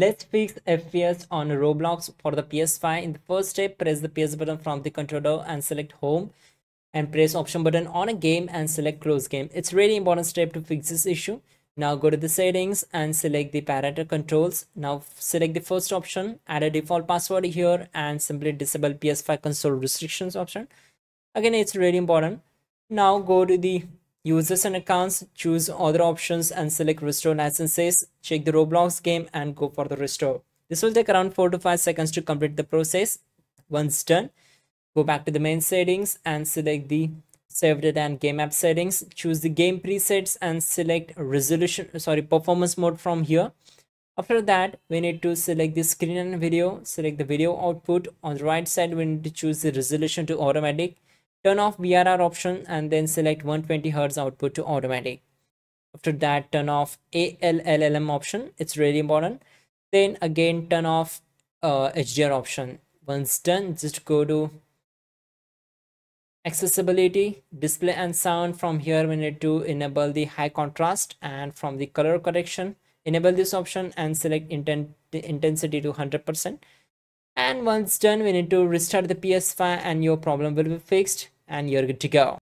Let's fix FPS on Roblox for the PS5. In the first step, press the PS button from the controller and select home and press option button on a game and select close game. It's really important step to fix this issue. Now go to the settings and select the parental controls. Now select the first option, add a default password here and simply disable PS5 console restrictions option. Again, it's really important. Now go to the users and accounts, choose other options and select restore licenses. Check the Roblox game and go for the restore. This will take around 4 to 5 seconds to complete the process. Once done, go back to the main settings and select the save data and game app settings choose the game presets and select resolution sorry performance mode from here after that we need to select the screen and video select the video output on the right side we need to choose the resolution to automatic turn off VRR option and then select 120 Hz output to automatic. After that turn off ALLM option. It's really important. Then again turn off uh, HDR option. Once done just go to accessibility display and sound. From here we need to enable the high contrast and from the color correction enable this option and select intent intensity to 100 percent. And once done we need to restart the ps5 and your problem will be fixed and you're good to go